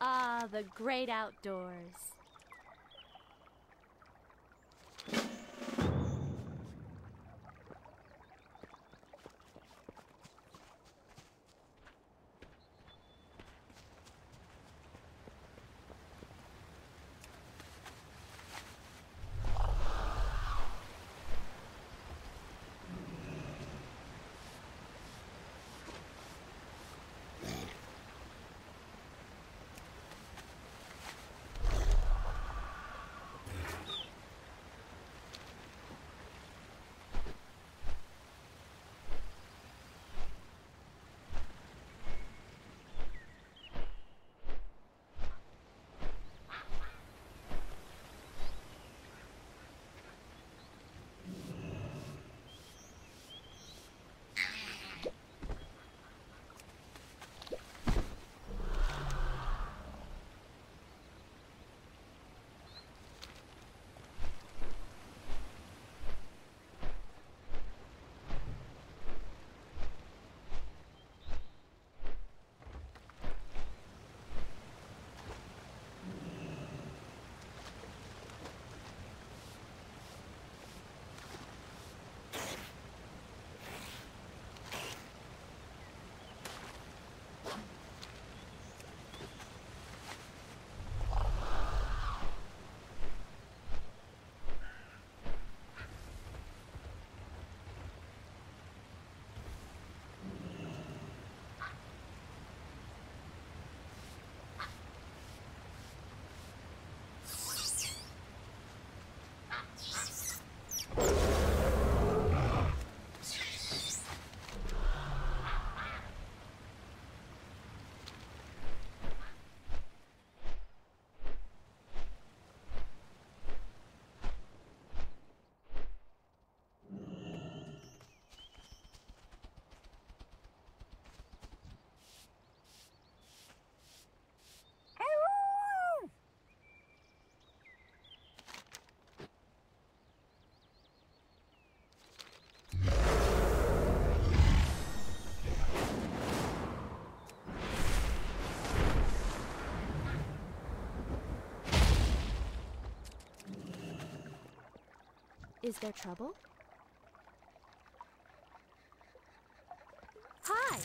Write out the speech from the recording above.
Ah, the great outdoors. Is there trouble? Hi!